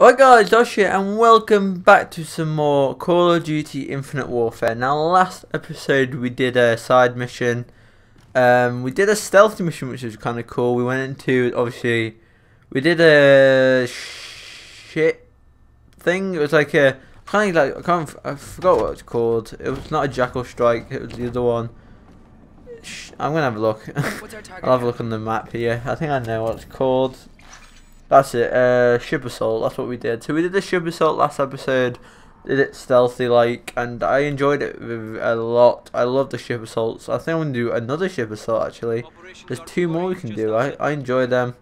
Alright guys, Josh here and welcome back to some more Call of Duty Infinite Warfare. Now last episode we did a side mission, um, we did a stealthy mission which was kind of cool. We went into, obviously, we did a shit thing. It was like a, kind of like, I can't, I forgot what it's called. It was not a jackal strike, it was the other one. I'm gonna have a look. I'll have a look on the map here. I think I know what it's called. That's it, uh, ship assault, that's what we did. So we did the ship assault last episode, did it stealthy like, and I enjoyed it a lot. I love the ship assaults. I think I'm going to do another ship assault actually. There's two more we can do, I, I enjoy them.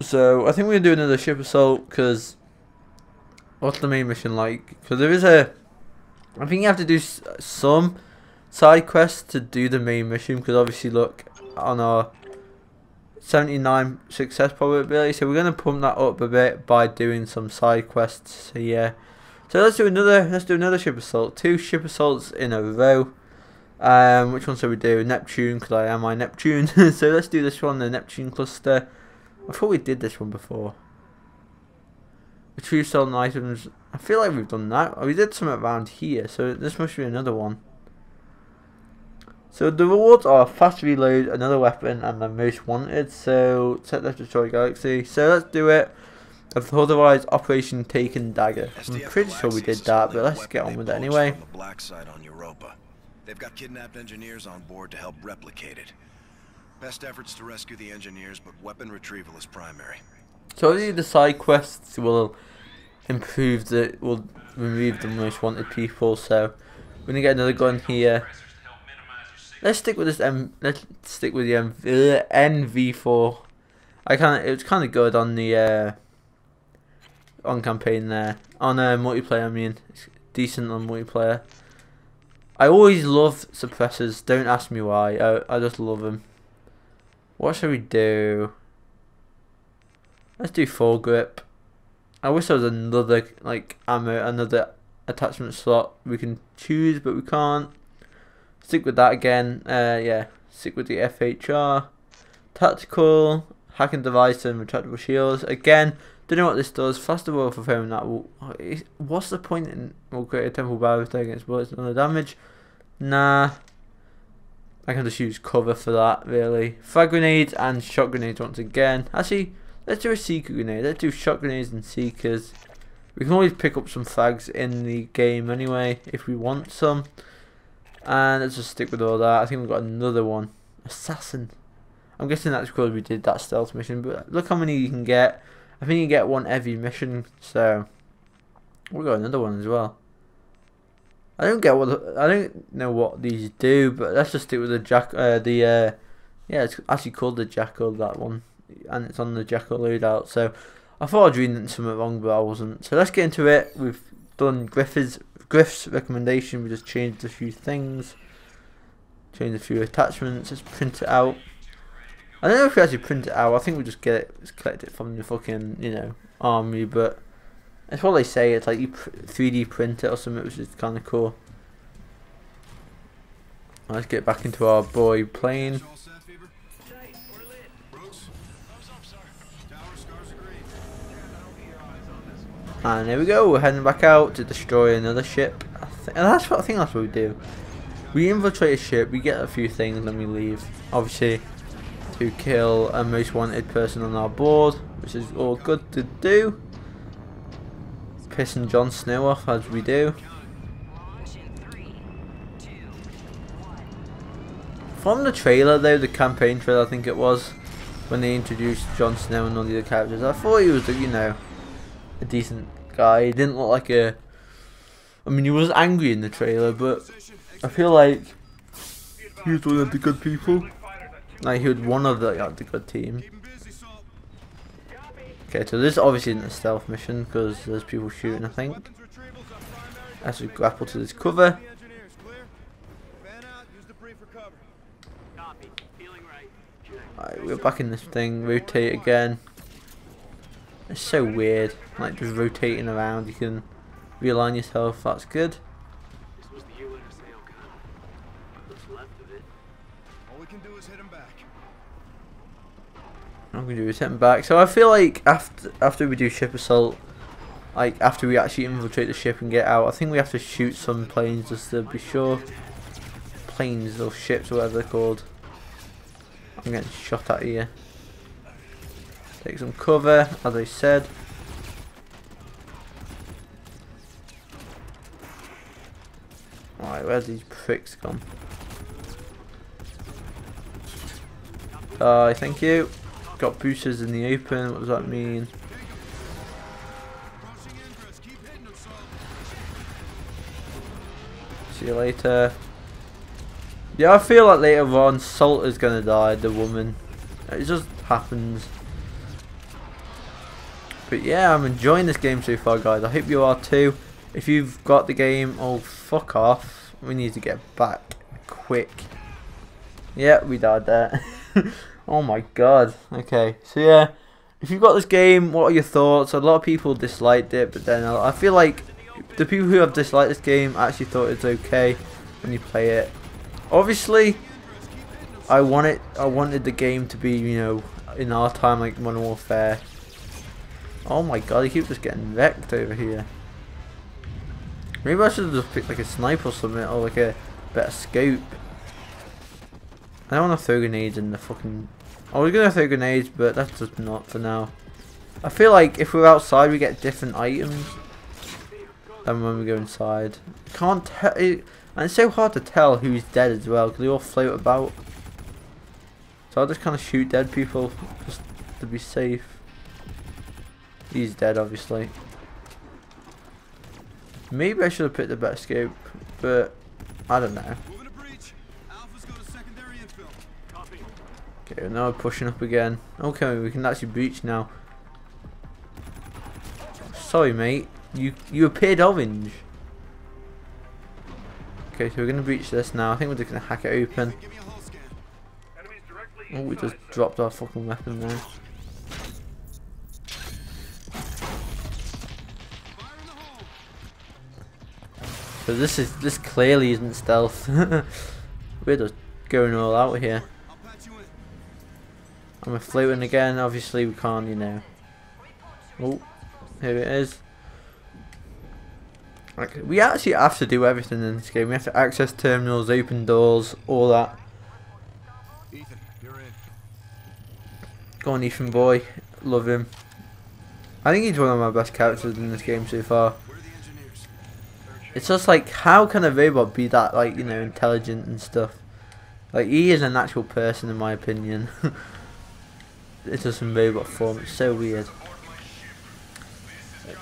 So I think we're going to do another ship assault, because, what's the main mission like? Because there is a, I think you have to do some side quests to do the main mission, because obviously look, on our 79 success probability. So we're going to pump that up a bit by doing some side quests here. So let's do another let's do another ship assault. Two ship assaults in a row. Um, which one should we do? Neptune, because I am my Neptune. so let's do this one, the Neptune cluster. I thought we did this one before. Retrieve stolen items. I feel like we've done that. We did something around here, so this must be another one. So the rewards are fast reload, another weapon, and the most wanted. So set that destroy galaxy. So let's do it. Otherwise, Operation Taken Dagger. I'm pretty sure we did that, but let's get on with it anyway. The black site on Europa. They've got kidnapped engineers on board to help replicate it. Best efforts to rescue the engineers, but weapon retrieval is primary. So the side quests will improve the will remove the most wanted people. So we're gonna get another gun here. Let's stick with this M. Let's stick with the M, uh, NV4. I kind of it was kind of good on the uh, on campaign there on uh, multiplayer. I mean, it's decent on multiplayer. I always love suppressors. Don't ask me why. I I just love them. What should we do? Let's do foregrip. I wish there was another like ammo, another attachment slot we can choose, but we can't. Stick with that again. Uh, yeah, stick with the FHR. Tactical, hacking device and retractable shields. Again, don't know what this does. Faster roll for foam that. What's the point in We'll create a temple barrier against bullets and other damage? Nah. I can just use cover for that, really. Frag grenades and shot grenades once again. Actually, let's do a seeker grenade. Let's do shot grenades and seekers. We can always pick up some frags in the game anyway, if we want some. And let's just stick with all that. I think we've got another one. Assassin. I'm guessing that's because we did that stealth mission. But look how many you can get. I think you get one every mission. So we've got another one as well. I don't get what I don't know what these do, but let's just stick with the jack. Uh, the uh, yeah, it's actually called the jackal that one, and it's on the jackal loadout. So I thought I'd read something wrong, but I wasn't. So let's get into it. We've done Griffith's Griff's recommendation, we just changed a few things. Changed a few attachments, let's print it out. I don't know if we actually print it out, I think we just get it, just collect it from the fucking, you know, army, but that's what they say, it's like you 3D print it or something, which is kind of cool. Let's get back into our boy plane. And there we go, we're heading back out to destroy another ship. and that's what I think that's what we do. We infiltrate a ship, we get a few things, and we leave. Obviously, to kill a most wanted person on our board, which is all good to do. Pissing Jon Snow off as we do. From the trailer though, the campaign trailer I think it was, when they introduced Jon Snow and all the other characters, I thought he was, you know, a decent guy. He didn't look like a. I mean, he was angry in the trailer, but I feel like he was one of the good people. Like he was one of the like, the good team. Okay, so this obviously isn't a stealth mission because there's people shooting. I think. As we grapple to this cover. Alright, we're back in this thing. Rotate again. It's so weird, like just rotating around, you can realign yourself, that's good. I'm gonna do is hit back. So I feel like after after we do ship assault, like after we actually infiltrate the ship and get out, I think we have to shoot some planes just to be sure. Planes or ships, whatever they're called. I'm getting shot at here. Take some cover, as I said. Alright, where's these pricks gone? Uh, thank you. Got boosters in the open, what does that mean? See you later. Yeah, I feel like later on Salt is gonna die, the woman. It just happens. But yeah, I'm enjoying this game so far guys. I hope you are too. If you've got the game, oh fuck off. We need to get back quick. Yeah, we died there. oh my god. Okay, so yeah. If you've got this game, what are your thoughts? A lot of people disliked it, but then I feel like the people who have disliked this game actually thought it's okay when you play it. Obviously, I want it. I wanted the game to be, you know, in our time like Modern Warfare. Oh my god, he keeps just getting wrecked over here. Maybe I should have just picked like a sniper or something, or like a better scope. I don't want to throw grenades in the fucking... I was going to throw grenades, but that's just not for now. I feel like if we're outside we get different items than when we go inside. Can't tell... It, and it's so hard to tell who's dead as well, because they all float about. So I'll just kind of shoot dead people, just to be safe. He's dead, obviously. Maybe I should have picked the best scope, but I don't know. Okay, now we're pushing up again. Okay, we can actually breach now. Sorry, mate. You you appeared orange. Okay, so we're gonna breach this now. I think we're just gonna hack it open. Oh, we just dropped our fucking weapon there. So this is this clearly isn't stealth. we're just going all out here. I'm floating again, obviously we can't, you know. Oh, here it is. Like, we actually have to do everything in this game. We have to access terminals, open doors, all that. Ethan, you're in. Go on, Ethan boy. Love him. I think he's one of my best characters in this game so far. It's just like, how can a robot be that, like, you know, intelligent and stuff? Like, he is an actual person in my opinion. it's just in robot form. It's so weird. It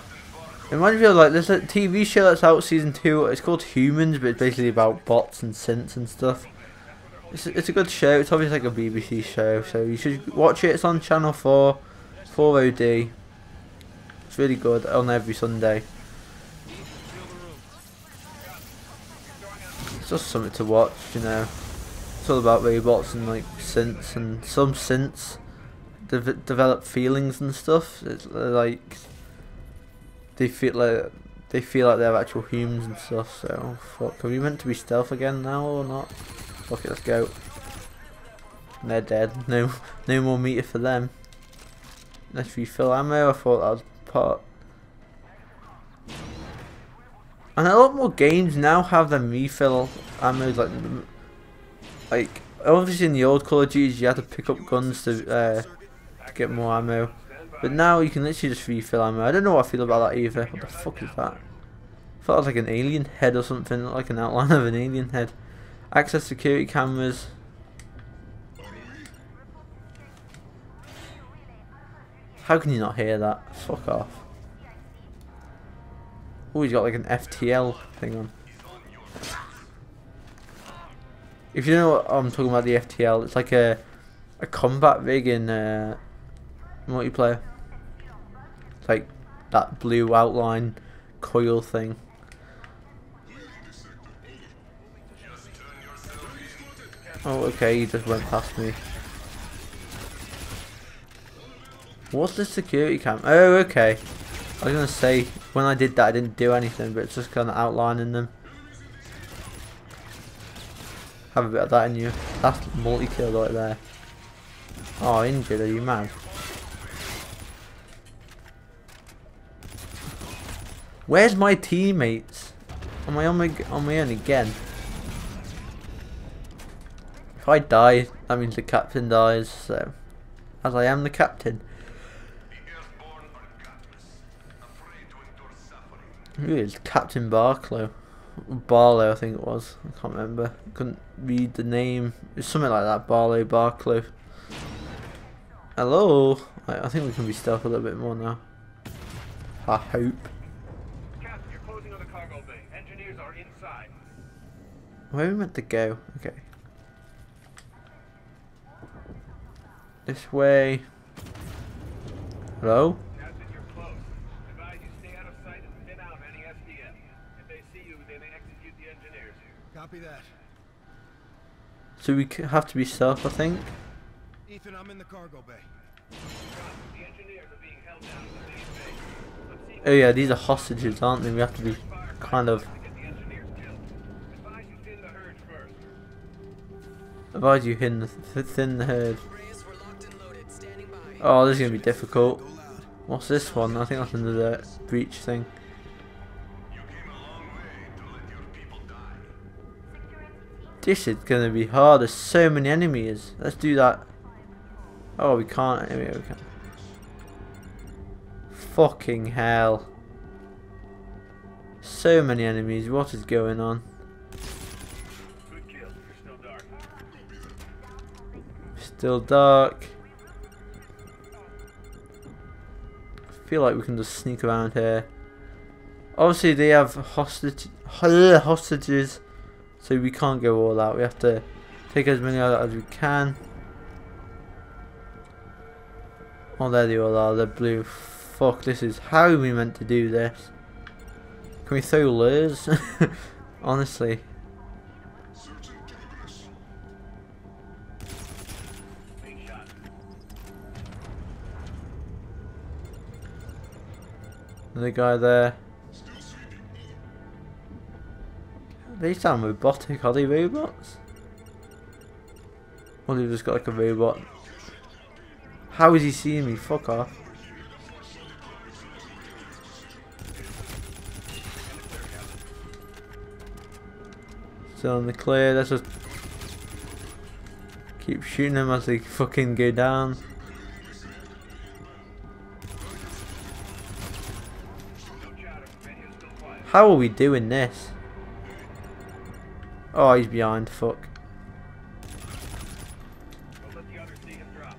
reminds me of like there's a TV show that's out season two. It's called Humans, but it's basically about bots and synths and stuff. It's a, it's a good show. It's obviously like a BBC show, so you should watch it. It's on Channel Four, 4OD. It's really good on every Sunday. Just something to watch, you know. It's all about robots and like synths and some synths de develop feelings and stuff. It's uh, like they feel like they feel like they're actual humans and stuff. So fuck, are we meant to be stealth again now or not? Fuck it, let's go. They're dead. No, no more meter for them. Let's refill ammo. I thought that was part. And a lot more games now have them refill ammo like like obviously in the old Call of Duty you had to pick up guns to uh, get more ammo. But now you can literally just refill ammo. I don't know what I feel about that either. What the fuck is that? I thought it was like an alien head or something, like an outline of an alien head. Access security cameras. How can you not hear that? Fuck off. Oh, he's got like an FTL thing on. If you know what I'm talking about, the FTL, it's like a a combat rig in uh, multiplayer. Like that blue outline coil thing. Oh, okay, you just went past me. What's the security cam? Oh, okay. I was gonna say, when I did that I didn't do anything but it's just kind of outlining them. Have a bit of that in you. That's multi-kill right there. Oh injured are you mad where's my teammates? Am I on my, on my own again? If I die that means the captain dies so as I am the captain. Who is Captain Barclow? Barlow, I think it was. I can't remember. Couldn't read the name. It's something like that. Barlow, Barclow. Hello. I, I think we can be stealth a little bit more now. I hope. Captain, you're closing on the cargo bay. Engineers are inside. Where are we meant to go? Okay. This way. Hello? Captain, you're close. Advise you stay out of sight and thin out any SDF. If they see you, they may execute the engineers here. Copy that. So we c- have to be stealth, I think. Ethan, I'm in the cargo bay. Copy. The engineers are being held down in the main bay. I'm seeing Oh yeah, these are hostages, aren't they? We have to be kind of to get the engineers killed. Advise you thin the herd first. advise you thin the, th- thin the herd. Rays were locked and loaded, standing by. Oh, this is gonna be difficult. What's this one? I think that's another breach thing. This is gonna be hard. There's so many enemies. Let's do that. Oh, we can't. Anyway, we can. Fucking hell. So many enemies. What is going on? Still dark. I feel like we can just sneak around here. Obviously, they have hostage hostages, so we can't go all out. We have to take as many out as we can. Oh, there they all are. They're blue. Fuck, this is how we meant to do this. Can we throw lures? Honestly. Another guy there. They sound robotic. Are they robots? Or they've just got like a robot. How is he seeing me? Fuck off. Still in the clear. Let's just keep shooting them as they fucking go down. How are we doing this? Oh, he's behind. Fuck. Don't let the others see him drop.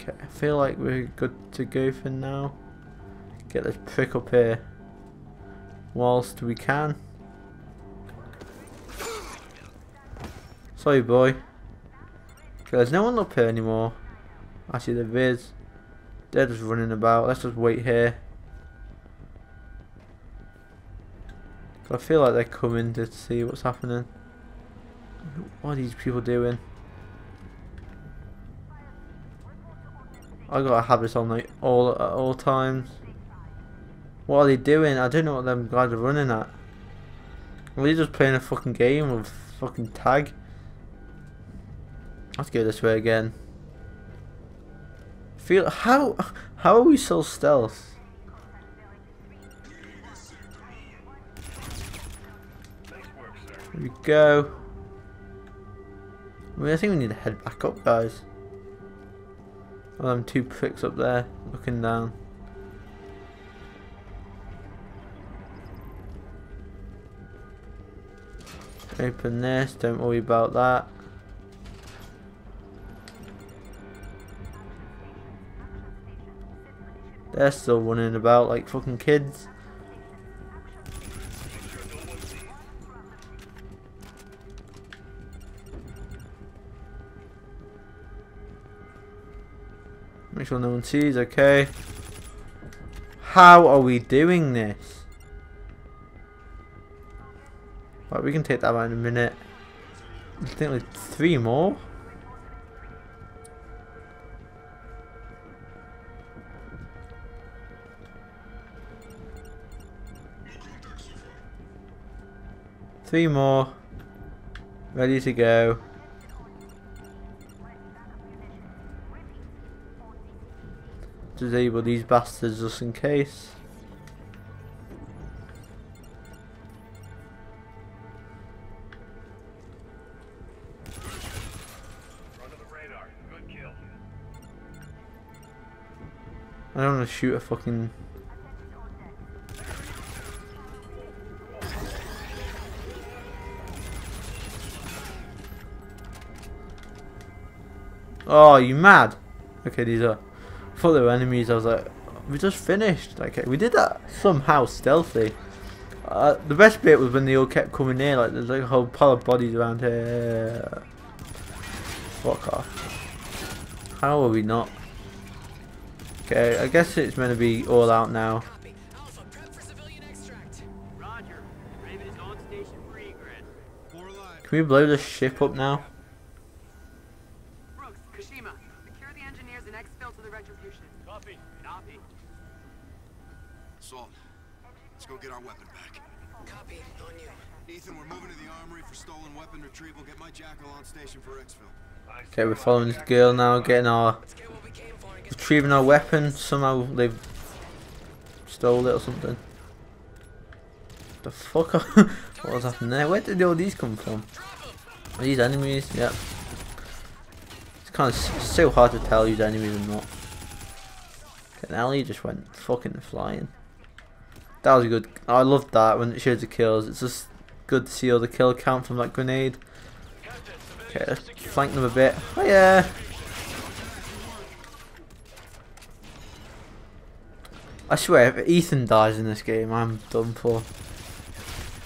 Okay, I feel like we're good to go for now. Get this prick up here whilst we can. Sorry, boy. Okay, there's no one up here anymore. Actually, there is. They're just running about. Let's just wait here. I feel like they're coming to see what's happening. What are these people doing? I gotta have this on like all at all times. What are they doing? I don't know what them guys are running at. Are they just playing a fucking game of fucking tag? Let's go this way again. Feel how how are we so stealth? Work, sir. Here we go. I mean, I think we need to head back up, guys. Oh, them two pricks up there looking down. Open this, don't worry about that. They're still running about like fucking kids. Make sure no one sees, okay. How are we doing this? Right, we can take that out in a minute. I think like three more. Three more. Ready to go. Disable these bastards just in case. I don't want to shoot a fucking. Oh, you mad? Okay, these are. They were enemies. I was like, we just finished. Like, we did that somehow stealthy. Uh, the best bit was when they all kept coming near. Like, there's like a whole pile of bodies around here. Fuck off. How are we not? Okay, I guess it's meant to be all out now. Can we blow the ship up now? Retrieval. Get my jackal on station for exfil. Okay, we're following this girl now, getting our and retrieving our weapon. Somehow they've stole it or something. The fuck? what was happening there? Where did all these come from? Are these enemies? Yep. It's kind of so hard to tell who's enemies and not. Okay, Ellie just went fucking flying. That was good. I loved that when it shows the kills. It's just good to see all the kill count from that grenade. Okay, let's flank them a bit. Oh yeah. I swear, if Ethan dies in this game, I'm done for.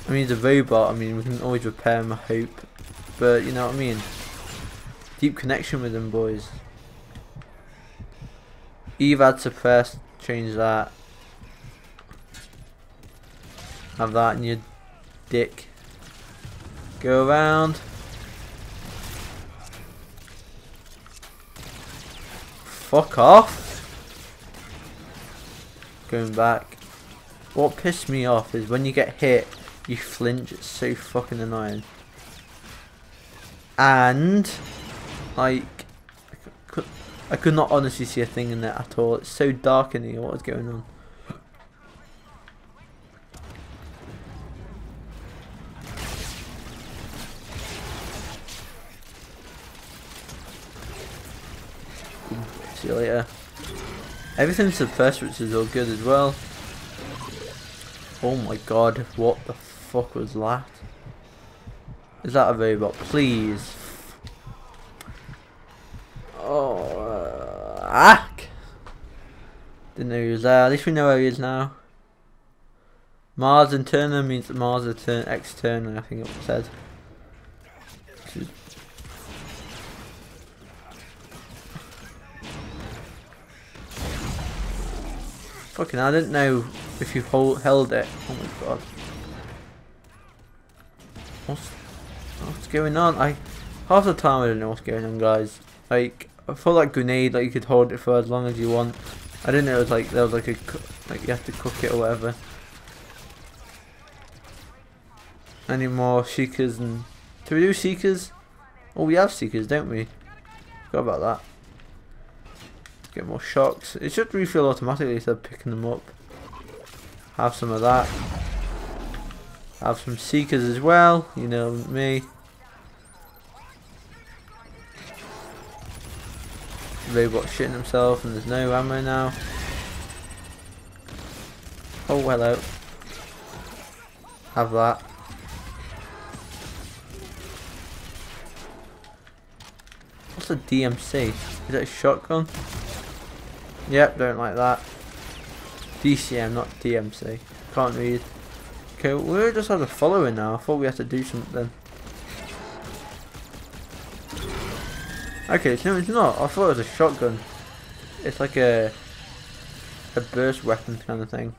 I mean, he's a robot. I mean, we can always repair him, I hope. But, you know what I mean? Deep connection with them, boys. Eve had suppressed. Change that. Have that in your dick. Go around. Fuck off. Going back. What pissed me off is when you get hit, you flinch. It's so fucking annoying. And, like, I could, not honestly see a thing in there at all. It's so dark in here. What is going on? See you later. Everything's suppressed, which is all good as well. Oh my god, what the fuck was that? Is that a robot? Please. Oh, uh, ack! Didn't know he was there. At least we know where he is now. Mars internal means Mars external, I think it said. Fucking, I didn't know if you hold, held it. Oh my god. What's, what's going on? I half the time I don't know what's going on, guys. Like I thought like grenade, like you could hold it for as long as you want. I didn't know it was like there was like a like you have to cook it or whatever. Any more seekers and do we do seekers? Oh, we have seekers, don't we? Forgot about that. Get more shocks. It should refill automatically instead of picking them up. Have some of that. Have some seekers as well. You know me. Robot shitting himself and there's no ammo now. Oh hello. Have that. What's a DMC? Is that a shotgun? Yep, don't like that. DCM, not DMC. Can't read. Okay, we just have a following now. I thought we had to do something. Okay, so it's not. I thought it was a shotgun. It's like a a burst weapon kind of thing.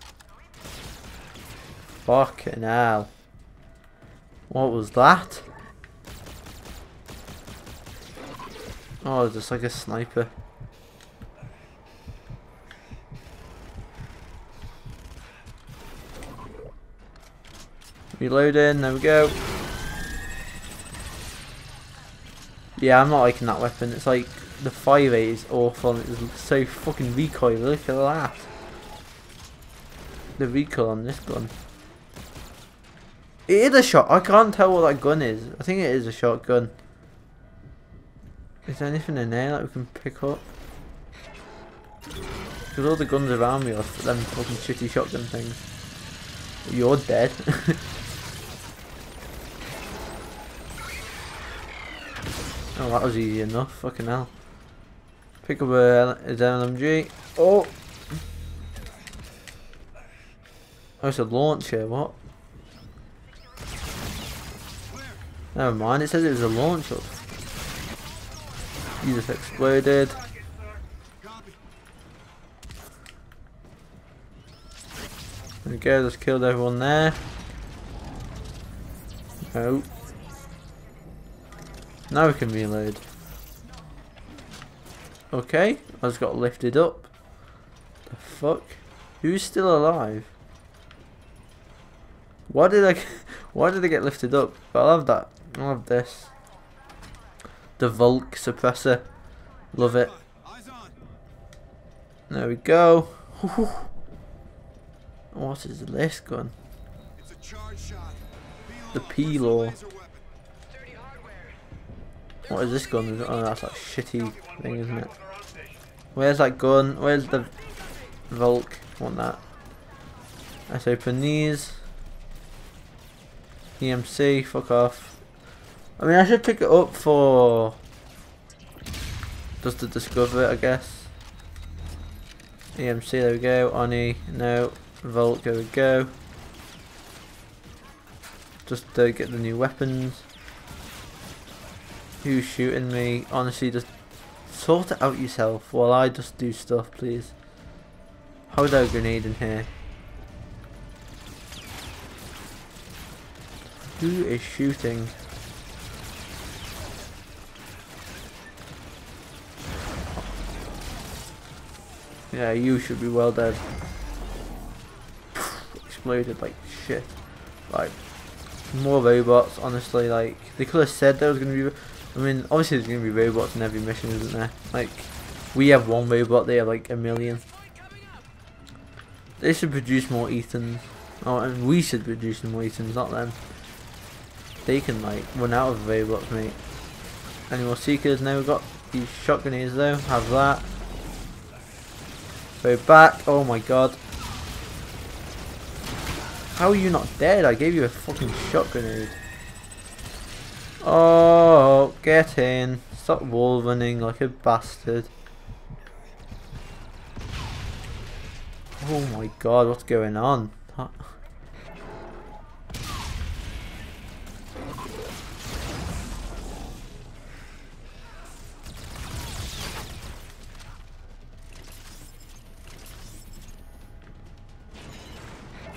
Fucking hell. What was that? Oh, just like a sniper. Reloading, there we go. Yeah, I'm not liking that weapon. It's like the 5.8 is awful it's so fucking recoil. Look at that. The recoil on this gun. It is a shot. I can't tell what that gun is. I think it is a shotgun. Is there anything in there that we can pick up? Because all the guns around me are them fucking shitty shotgun things. You're dead. oh, that was easy enough. Fucking hell. Pick up a his LMG. Oh! Oh, it's a launcher. What? Never mind. It says it was a launcher. You just exploded. There we go, just killed everyone there. Oh. Now we can reload. Okay, I just got lifted up. The fuck? Who's still alive? Why did I why did I get lifted up? But I'll have that. I'll have this. The Volk suppressor. Love it. There we go. What is this gun? The P-Law. What is this gun? Oh, that's that shitty thing, isn't it? Where's that gun? Where's the Volk? Want that. Let's open these. EMC, fuck off. I mean, I should pick it up for just to discover it, I guess. EMC, there we go. Oni, no. Volt, there we go. Just to get the new weapons. Who's shooting me? Honestly, just sort it out yourself while I just do stuff, please. Out a grenade in here. Who is shooting? Yeah, you should be well dead. Exploded like shit. Like, more robots, honestly, like, they could have said there was going to be, I mean, obviously there's going to be robots in every mission, isn't there? Like, we have one robot, they have like a million. They should produce more Ethans. Oh, and we should produce more Ethans, not them. They can, like, run out of robots, mate. Any more Seekers? No, we've got these shot grenades though, have that. Go back. Oh my god. How are you not dead? I gave you a fucking shot grenade. Oh, get in. Stop wall running like a bastard. Oh my god, what's going on?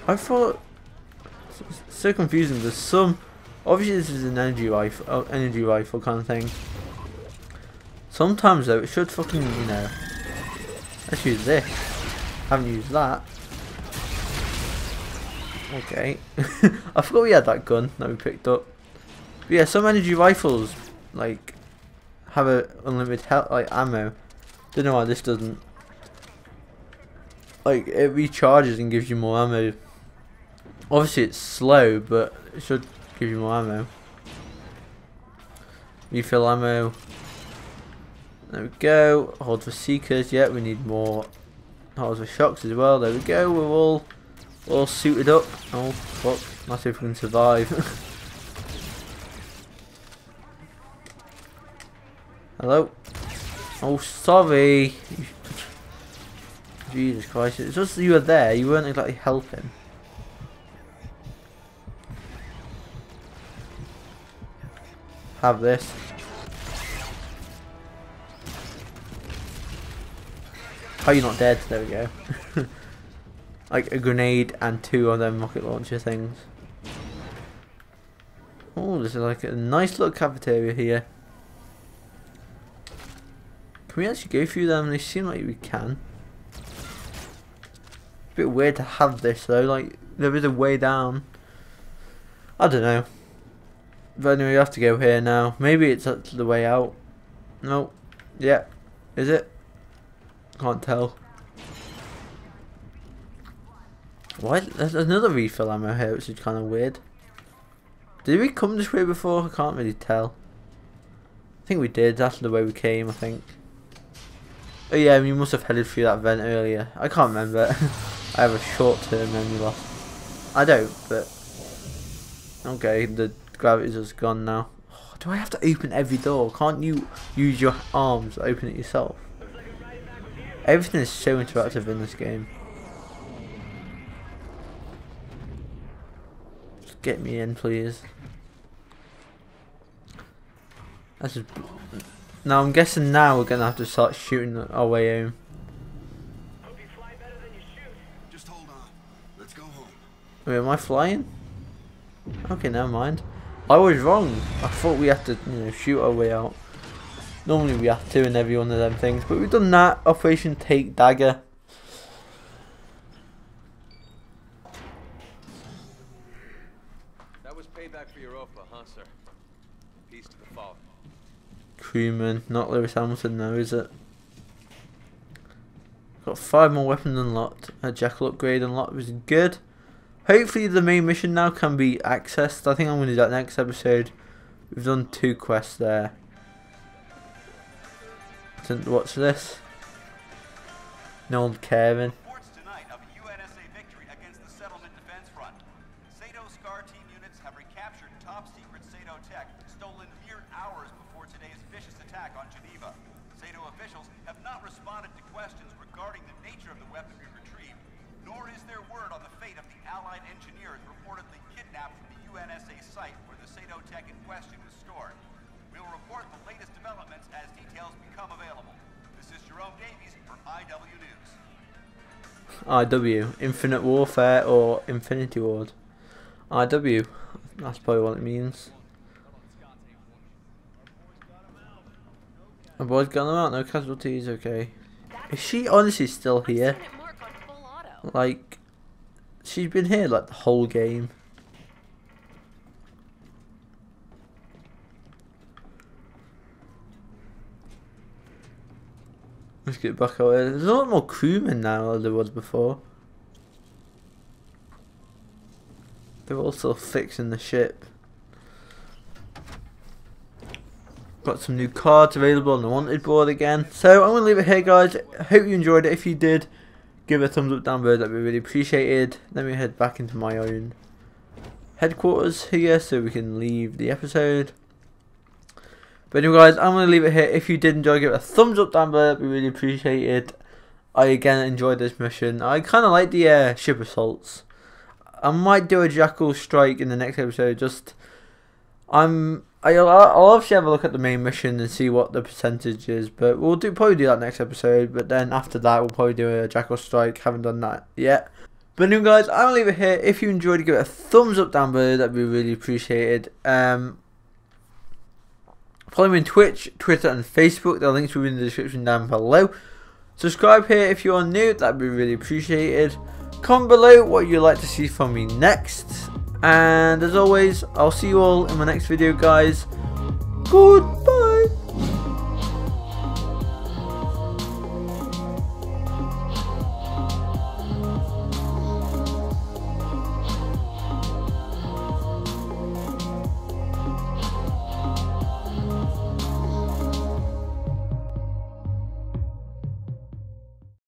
I thought so confusing. There's some obviously this is an energy rifle, oh, energy rifle kind of thing. Sometimes though, it should fucking you know. Let's use this. Haven't used that. Okay. I forgot we had that gun that we picked up. But yeah, some energy rifles like have a unlimited health like ammo. Don't know why this doesn't. Like it recharges and gives you more ammo Obviously it's slow, but it should give you more ammo. Refill ammo. There we go. Hold for seekers. Yeah, we need more holds for shocks as well. There we go. We're all all suited up. Oh fuck! See if we can survive. Hello. Oh, sorry. Jesus Christ! It's just you were there. You weren't exactly helping. Have this. How are you not dead? There we go. like a grenade and two of them rocket launcher things. Oh, this is like a nice little cafeteria here. Can we actually go through them? They seem like we can. A bit weird to have this though, like there is a way down. I don't know. But anyway, you have to go here now. Maybe it's the way out. No. Yeah. Is it? Can't tell. Why? There's another refill ammo here, which is kind of weird. Did we come this way before? I can't really tell. I think we did. That's the way we came, I think. Oh yeah, we must have headed through that vent earlier. I can't remember. I have a short-term memory loss. I don't, but... Okay, the gravity's just gone now. Oh, do I have to open every door? Can't you use your arms to open it yourself? Everything is so interactive in this game. Just get me in, please. That's just... Now I'm guessing now we're gonna have to start shooting our way home. Just hold on. Let's go home. Wait, am I flying? Okay, never mind. I was wrong. I thought we had to, you know, shoot our way out. Normally we have to in every one of them things, but we've done that. Operation Taken Dagger. That was payback for your Europa, huh, sir? Peace to the fallen. Crewman, not Lewis Hamilton, no, is it? Got five more weapons unlocked. A jackal upgrade unlocked, is good. Hopefully the main mission now can be accessed. I think I'm going to do that next episode. We've done two quests there. Watch this. No one caring. IW, Infinite Warfare or Infinity Ward. IW, that's probably what it means. My boy's got them out, no casualties, okay. Is she honestly still here? Like, she's been here like the whole game. Let's get back out there. There's a lot more crewmen now than there was before. They're also fixing the ship. Got some new cards available on the wanted board again. So I'm going to leave it here guys. Hope you enjoyed it. If you did, give a thumbs up down below. That'd be really appreciated. Let me head back into my own headquarters here so we can leave the episode. But anyway guys, I'm going to leave it here. If you did enjoy, give it a thumbs up down below. That'd be really appreciated. I again enjoyed this mission. I kind of like the uh, ship assaults. I might do a jackal strike in the next episode. Just I'm I'll, I'll obviously have a look at the main mission and see what the percentage is, but we'll do probably do that next episode. But then after that, we'll probably do a jackal strike. Haven't done that yet. But anyway, guys, I'll leave it here. If you enjoyed, give it a thumbs up down below. That'd be really appreciated. Um, follow me on Twitch, Twitter, and Facebook. The links will be in the description down below. Subscribe here if you are new. That'd be really appreciated. Comment below what you'd like to see from me next. And as always, I'll see you all in my next video, guys. Good